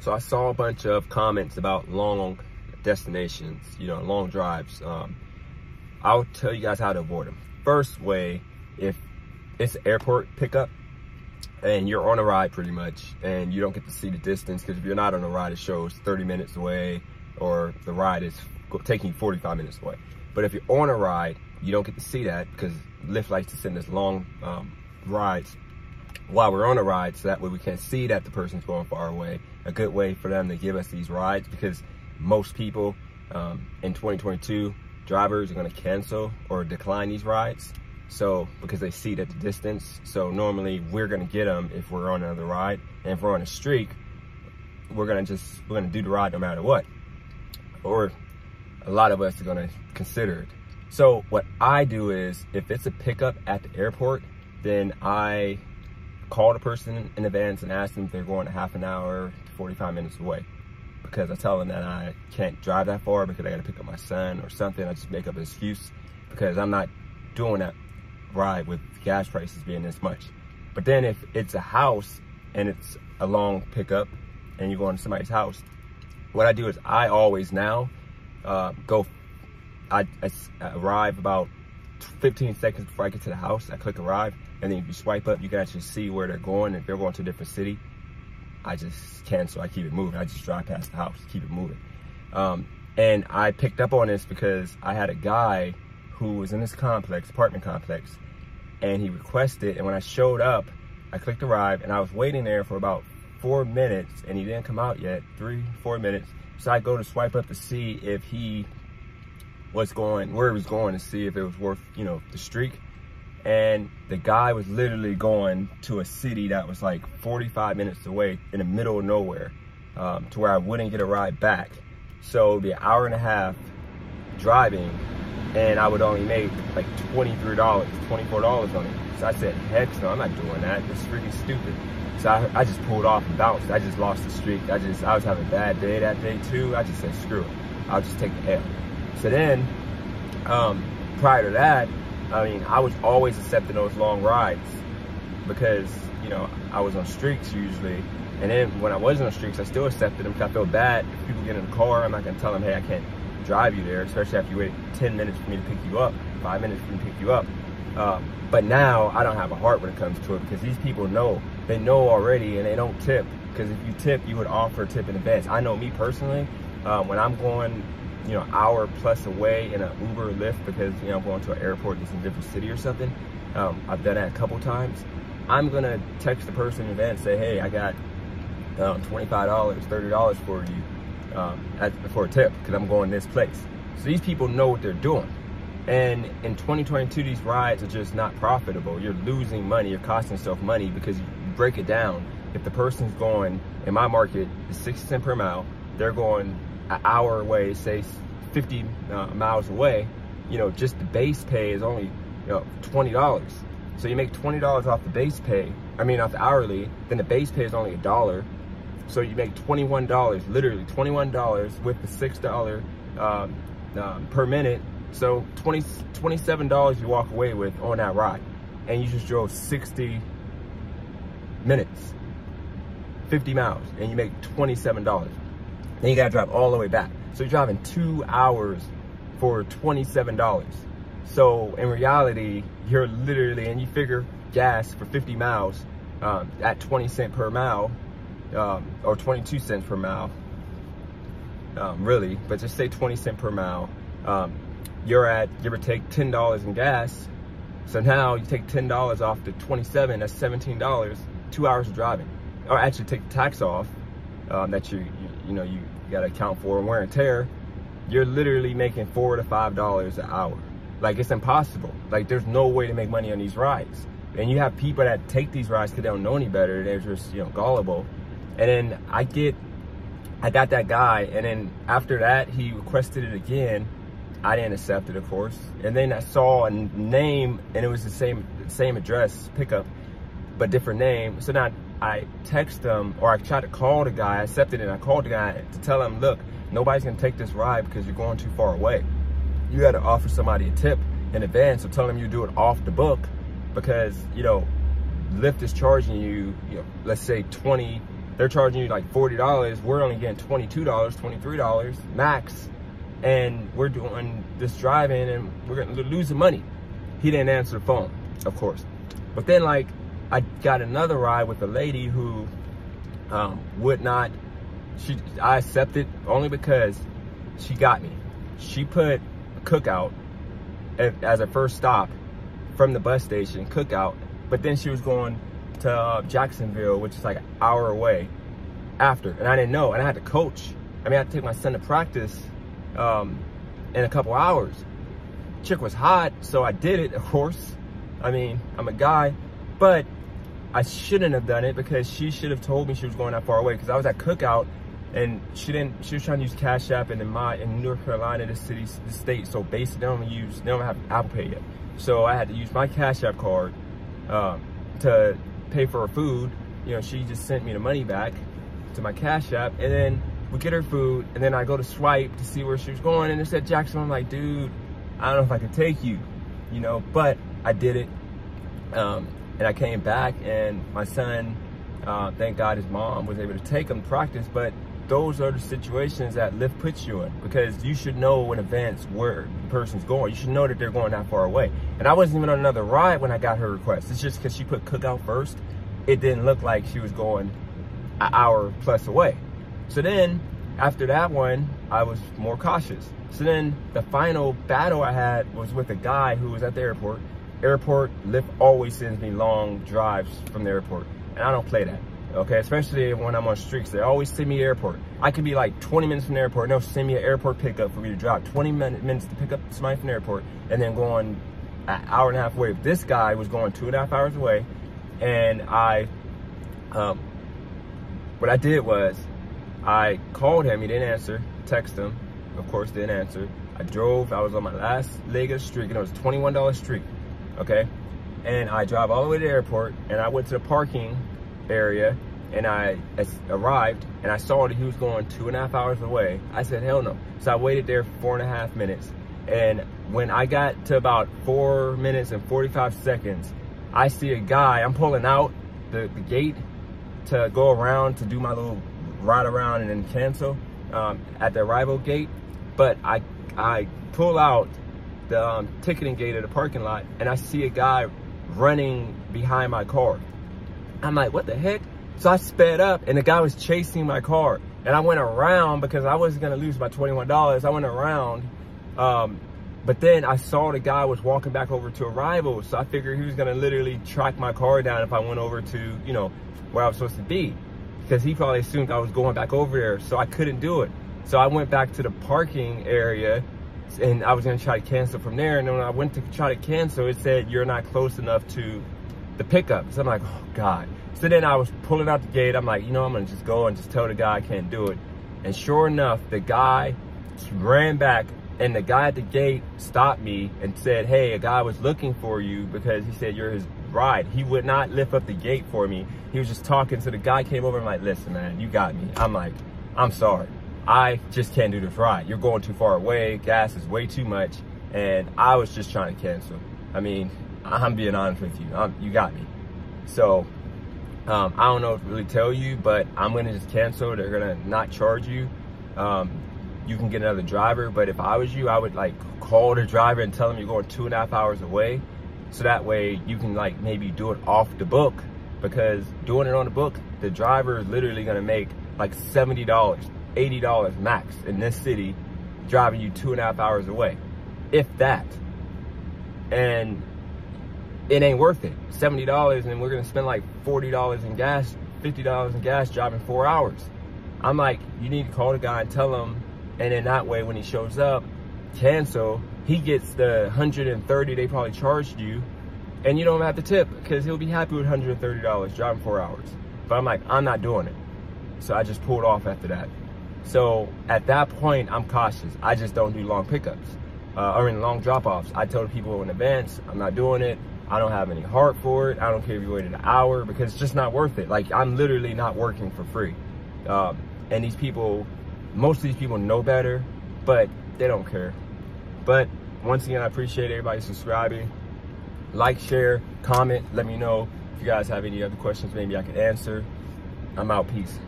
So I saw a bunch of comments about long destinations, you know, long drives. Um, I'll tell you guys how to avoid them. First way, if it's airport pickup and you're on a ride pretty much and you don't get to see the distance because if you're not on a ride, it shows 30 minutes away or the ride is taking 45 minutes away. But if you're on a ride, you don't get to see that because Lyft likes to send us long um, rides while we're on a ride so that way we can see that the person's going far away. A good way for them to give us these rides because most people um, in 2022, drivers are gonna cancel or decline these rides. So, because they see it at the distance. So normally we're gonna get them if we're on another ride. And if we're on a streak, we're gonna just, we're gonna do the ride no matter what. Or a lot of us are gonna consider it. So what I do is, if it's a pickup at the airport, then I call the person in advance and ask them if they're going a half an hour, 45 minutes away. Because I tell them that I can't drive that far because I gotta pick up my son or something. I just make up an excuse because I'm not doing that ride with gas prices being this much. But then if it's a house and it's a long pickup and you're going to somebody's house, what I do is I always now uh, go, I, I arrive about 15 seconds before I get to the house. I click arrive and then if you swipe up, you can actually see where they're going. If they're going to a different city, I just cancel. I keep it moving. I just drive past the house, keep it moving. Um, and I picked up on this because I had a guy who was in this complex, apartment complex, and he requested. And when I showed up, I clicked arrive, and I was waiting there for about four minutes, and he didn't come out yet. Three, four minutes. So I go to swipe up to see if he was going, where he was going, to see if it was worth, you know, the streak and the guy was literally going to a city that was like 45 minutes away in the middle of nowhere um, to where I wouldn't get a ride back. So it'd be an hour and a half driving and I would only make like $23, $24 on it. So I said, heck no, I'm not doing that. It's freaking stupid. So I, I just pulled off and bounced. I just lost the streak. I just, I was having a bad day that day too. I just said, screw it. I'll just take the L. So then, um, prior to that, I mean, I was always accepting those long rides because, you know, I was on streaks usually. And then when I wasn't on streaks, I still accepted them because I felt bad. If people get in the car, I'm not going to tell them, hey, I can't drive you there, especially after you wait 10 minutes for me to pick you up, five minutes for me to pick you up. Um, but now I don't have a heart when it comes to it because these people know, they know already and they don't tip. Because if you tip, you would offer a tip in advance. I know me personally, um, when I'm going you know, hour plus away in an Uber or Lyft because, you know, I'm going to an airport in some different city or something. Um, I've done that a couple times. I'm going to text the person in advance, say, hey, I got um, $25, $30 for you um, at, for a tip because I'm going this place. So these people know what they're doing. And in 2022, these rides are just not profitable. You're losing money. You're costing yourself money because you break it down. If the person's going, in my market, is 60 cents per mile, they're going an hour away, say 50 uh, miles away, you know, just the base pay is only you know, $20. So you make $20 off the base pay, I mean off the hourly, then the base pay is only a dollar. So you make $21, literally $21 with the $6 um, um, per minute. So 20, $27 you walk away with on that ride. And you just drove 60 minutes, 50 miles, and you make $27. Then you gotta drive all the way back. So you're driving two hours for $27. So in reality, you're literally, and you figure gas for 50 miles um, at 20 cent per mile, um, or 22 cents per mile, um, really, but just say 20 cent per mile. Um, you're at, give or take $10 in gas. So now you take $10 off the 27, that's $17, two hours of driving. Or actually take the tax off, um, that you, you, you know, you got to account for wear and tear, you're literally making four to five dollars an hour. Like it's impossible. Like there's no way to make money on these rides. And you have people that take these rides because they don't know any better. They're just, you know, gullible. And then I get, I got that guy. And then after that, he requested it again. I didn't accept it, of course. And then I saw a name and it was the same, same address, pickup, but different name. So now I text them or I tried to call the guy, I accepted it, and I called the guy to tell him, look, nobody's gonna take this ride because you're going too far away. You gotta offer somebody a tip in advance or tell them you do it off the book because, you know, Lyft is charging you, you know, let's say 20 they're charging you like $40. We're only getting $22, $23 max. And we're doing this driving and we're gonna losing money. He didn't answer the phone, of course. But then like, I got another ride with a lady who um, would not, she, I accepted only because she got me. She put cookout as a first stop from the bus station, cookout, but then she was going to uh, Jacksonville, which is like an hour away after. And I didn't know. And I had to coach. I mean, I had to take my son to practice um, in a couple hours. Chick was hot, so I did it, of course. I mean, I'm a guy, but I shouldn't have done it because she should have told me she was going that far away because I was at cookout and she didn't she was trying to use cash app and in my in north carolina the city the state so basically they don't use they don't have apple pay yet so i had to use my cash app card um, to pay for her food. You know, she just sent me the money back to my cash app and then we get her food and then I go to swipe to see where she was going and it said Jackson. I'm like, dude, I don't know if I can take you, you know, but I did it. Um, and I came back and my son, uh, thank God his mom was able to take him practice, but those are the situations that Lyft puts you in because you should know in advance where the person's going. You should know that they're going that far away. And I wasn't even on another ride when I got her request. It's just because she put cookout first, it didn't look like she was going an hour plus away. So then after that one, I was more cautious. So then the final battle I had was with a guy who was at the airport. Airport, Lyft always sends me long drives from the airport. And I don't play that okay? Especially when I'm on streaks. They always send me airport. I could be like 20 minutes from the airport they'll send me an airport pickup for me to drive. 20 minutes to pick up somebody from the airport and then go on an hour and a half away. This guy was going two and a half hours away and I, um, what I did was I called him, he didn't answer, text him, of course didn't answer. I drove, I was on my last leg of the streak and it was $21 streak, okay? And I drive all the way to the airport and I went to the parking area and I arrived and I saw that he was going two and a half hours away. I said, hell no. So I waited there four and a half minutes. And when I got to about four minutes and 45 seconds, I see a guy, I'm pulling out the, the gate to go around to do my little ride around and then cancel um, at the arrival gate. But I, I pull out the um, ticketing gate of the parking lot and I see a guy running behind my car. I'm like, what the heck? So I sped up and the guy was chasing my car. And I went around because I wasn't gonna lose my $21. I went around. Um, but then I saw the guy was walking back over to Arrival. So I figured he was gonna literally track my car down if I went over to, you know, where I was supposed to be. Because he probably assumed I was going back over there. So I couldn't do it. So I went back to the parking area and I was gonna try to cancel from there. And then when I went to try to cancel, it said you're not close enough to the pickup. So I'm like, oh God. So then I was pulling out the gate. I'm like, you know, I'm gonna just go and just tell the guy I can't do it. And sure enough, the guy ran back and the guy at the gate stopped me and said, hey, a guy was looking for you because he said you're his ride. He would not lift up the gate for me. He was just talking. So the guy came over and like, listen, man, you got me. I'm like, I'm sorry. I just can't do this ride. You're going too far away. Gas is way too much. And I was just trying to cancel. I mean, I'm being honest with you. I'm, you got me. So um, I don't know if really tell you, but I'm gonna just cancel. They're gonna not charge you. Um, you can get another driver, but if I was you, I would like call the driver and tell him you're going two and a half hours away. So that way you can like maybe do it off the book because doing it on the book, the driver is literally gonna make like $70, $80 max in this city driving you two and a half hours away, if that. And it ain't worth it. $70 and we're gonna spend like $40 in gas, $50 in gas driving four hours. I'm like, you need to call the guy and tell him, and then that way when he shows up, cancel, he gets the 130 they probably charged you, and you don't have to tip because he'll be happy with $130 driving four hours. But I'm like, I'm not doing it. So I just pulled off after that. So at that point, I'm cautious. I just don't do long pickups uh, or in long drop-offs. I told people in advance, I'm not doing it. I don't have any heart for it. I don't care if you waited an hour because it's just not worth it. Like I'm literally not working for free. Um, and these people, most of these people know better, but they don't care. But once again, I appreciate everybody subscribing. Like, share, comment, let me know if you guys have any other questions maybe I could answer. I'm out, peace.